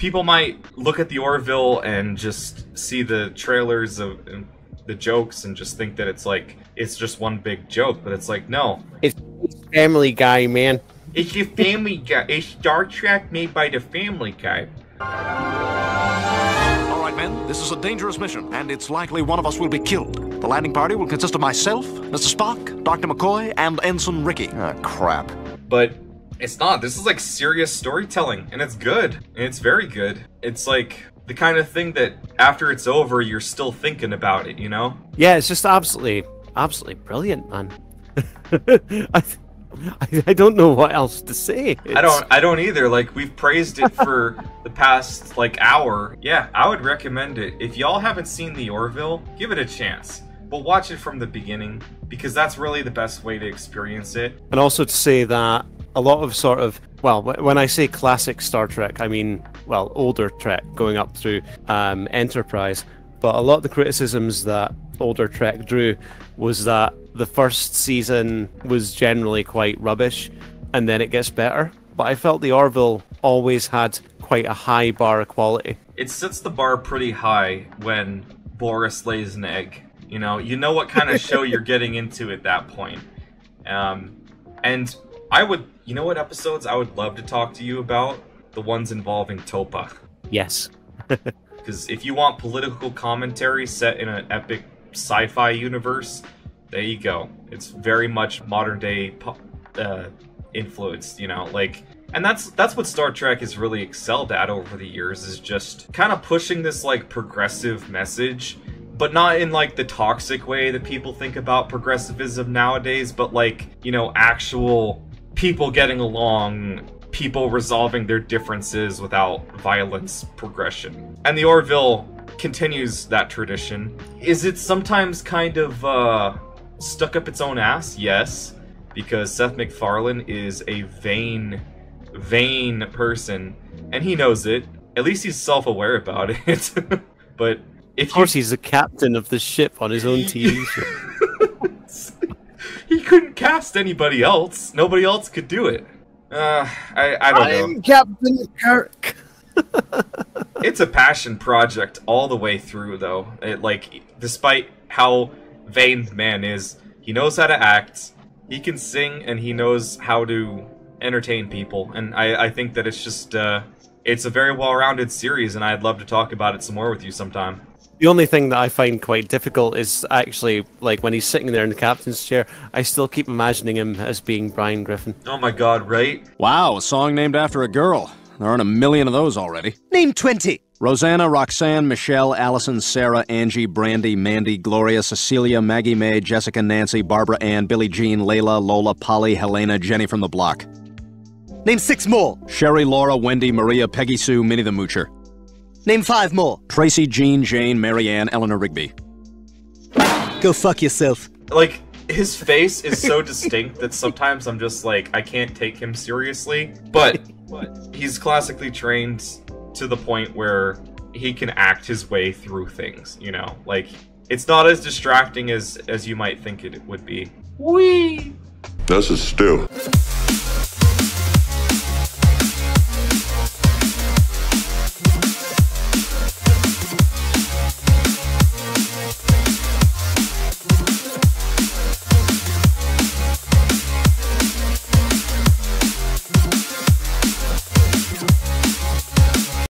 people might look at the Orville and just see the trailers of and the jokes and just think that it's like it's just one big joke, but it's like no, It's Family Guy, man. it's your Family Guy. It's Star Trek made by the Family Guy. All right, men, this is a dangerous mission, and it's likely one of us will be killed. The landing party will consist of myself, Mr. Spock, Dr. McCoy, and Ensign Ricky. Ah, crap. but it's not. This is like serious storytelling, and it's good. And it's very good. It's like the kind of thing that after it's over, you're still thinking about it. You know? Yeah, it's just absolutely, absolutely brilliant, man. I, I, I don't know what else to say. I don't. I don't either. Like we've praised it for the past like hour. Yeah, I would recommend it. If y'all haven't seen the Orville, give it a chance. But watch it from the beginning because that's really the best way to experience it. And also to say that a lot of sort of well, when I say classic Star Trek, I mean well older Trek going up through um, Enterprise. But a lot of the criticisms that older Trek drew was that the first season was generally quite rubbish, and then it gets better. But I felt the Orville always had quite a high bar of quality. It sets the bar pretty high when Bortus lays an egg. You know, you know what kind of show you're getting into at that point. Um, and I would, you know, what episodes I would love to talk to you about the ones involving Topa. Yes. Because if you want political commentary set in an epic sci-fi universe, there you go. It's very much modern day po- uh, influenced, you know, like. And that's that's what Star Trek has really excelled at over the years is just kind of pushing this like progressive message, but not in like the toxic way that people think about progressivism nowadays, but like, you know, actual people getting along, people resolving their differences without violence progression. And the Orville continues that tradition. Is it sometimes kind of uh, stuck up its own ass? Yes, because Seth MacFarlane is a vain, vain person, and he knows it. At least he's self-aware about it. but if Of course, he's the captain of the ship on his own TV show. He couldn't cast anybody else. Nobody else could do it. Uh, I I don't know. I am Captain Kirk. it's a passion project all the way through though it, like despite how vain the man is he knows how to act he can sing and he knows how to entertain people and i, I think that it's just uh, it's a very well-rounded series and i'd love to talk about it some more with you sometime The only thing that I find quite difficult is actually like when he's sitting there in the captain's chair. I still keep imagining him as being Brian Griffin. oh my god right Wow, a song named after a girl. There aren't a million of those already. Name 20. Rosanna, Roxanne, Michelle, Allison, Sarah, Angie, Brandy, Mandy, Gloria, Cecilia, Maggie May, Jessica, Nancy, Barbara Ann, Billie Jean, Layla, Lola, Polly, Helena, Jenny from the block. Name six more. Sherry, Laura, Wendy, Maria, Peggy Sue, Minnie the Moocher. Name five more. Tracy, Jean, Jane, Mary Ann, Eleanor Rigby. Go fuck yourself. like his face is so distinct that sometimes i'm just like i can't take him seriously but he's classically trained to the point where he can act his way through things you know like it's not as distracting as as you might think it would be Das ist still.